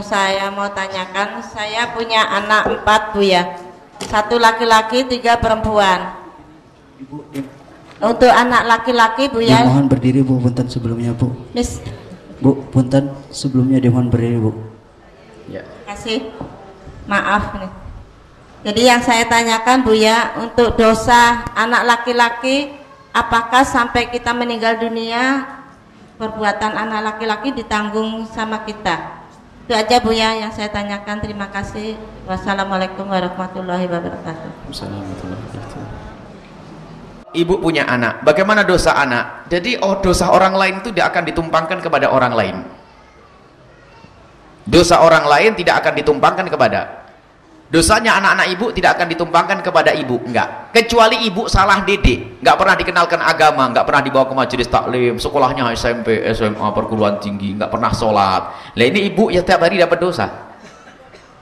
saya mau tanyakan, saya punya anak empat bu ya, satu laki-laki, tiga perempuan. Untuk anak laki-laki bu Ya, ya, mohon berdiri Bu punten sebelumnya Bu. Miss, Bu punten sebelumnya dimohon berdiri Bu. Ya. kasih maaf nih. Jadi yang saya tanyakan bu ya, untuk dosa anak laki-laki, apakah sampai kita meninggal dunia perbuatan anak laki-laki ditanggung sama kita? Itu aja bu ya yang saya tanyakan. Terima kasih. Wassalamualaikum warahmatullahi wabarakatuh. Ibu punya anak. Bagaimana dosa anak? Jadi oh dosa orang lain itu tidak akan ditumpangkan kepada orang lain. Dosa orang lain tidak akan ditumpangkan kepada Dosanya anak-anak ibu tidak akan ditumpangkan kepada ibu, enggak. Kecuali ibu salah didik, enggak pernah dikenalkan agama, enggak pernah dibawa ke majelis taklim, sekolahnya SMP, SMA, perguruan tinggi, enggak pernah sholat. Lah ini ibu ya tiap hari dapat dosa.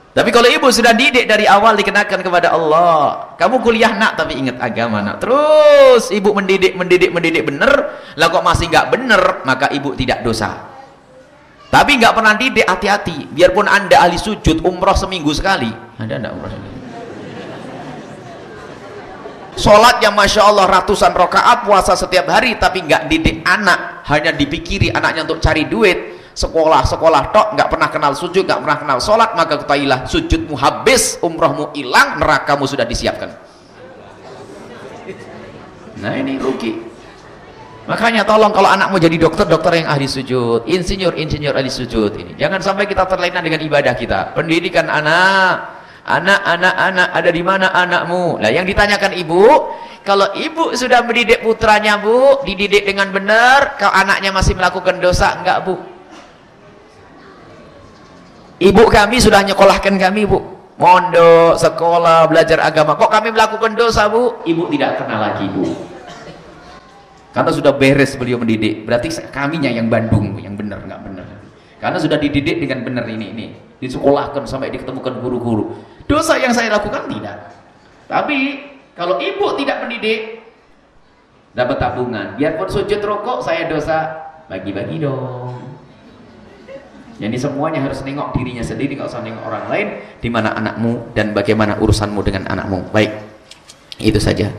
Tapi kalau ibu sudah didik dari awal dikenakan kepada Allah, kamu kuliah nak tapi ingat agama nak. Terus ibu mendidik, mendidik, mendidik benar, lah kok masih enggak benar, maka ibu tidak dosa. Tapi nggak pernah didik hati-hati. Biarpun anda ahli sujud umroh seminggu sekali, ada enggak umroh seminggu? Sholat yang masya Allah ratusan rakaat puasa setiap hari tapi nggak didik anak. Hanya dipikiri anaknya untuk cari duit. Sekolah sekolah tok nggak pernah kenal sujud nggak pernah kenal sholat maka ketahuilah sujudmu habis umrohmu hilang nerakamu sudah disiapkan. Nah ini rugi Makanya tolong kalau anak mau jadi dokter, dokter yang ahli sujud, insinyur, insinyur ahli sujud ini. Jangan sampai kita terlena dengan ibadah kita. Pendidikan anak, anak, anak, anak, ada di mana anakmu? Nah, yang ditanyakan ibu, kalau ibu sudah mendidik putranya bu, dididik dengan benar, kalau anaknya masih melakukan dosa, enggak bu? Ibu kami sudah nyekolahkan kami bu, mondok, sekolah, belajar agama. Kok kami melakukan dosa bu? Ibu tidak kenal lagi bu karena sudah beres beliau mendidik berarti kaminya yang Bandung yang benar nggak benar. Karena sudah dididik dengan benar ini ini. Disekolahkan sampai diketemukan guru-guru. Dosa yang saya lakukan tidak. Tapi kalau ibu tidak mendidik dapat tabungan. Biarpun sujud rokok saya dosa bagi-bagi dong. Jadi semuanya harus nengok dirinya sendiri nggak usah nengok orang lain di mana anakmu dan bagaimana urusanmu dengan anakmu. Baik itu saja